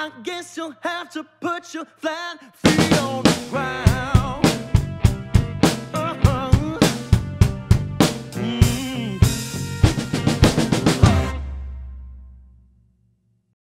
I guess you'll have to put your flat feet on.